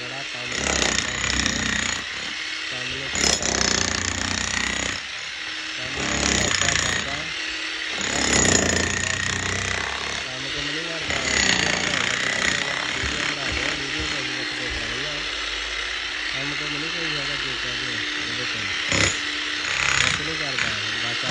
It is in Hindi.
बड़ा काम काम तो मिली कोई ज़्यादा चेक कर दे देखो चलो कर बात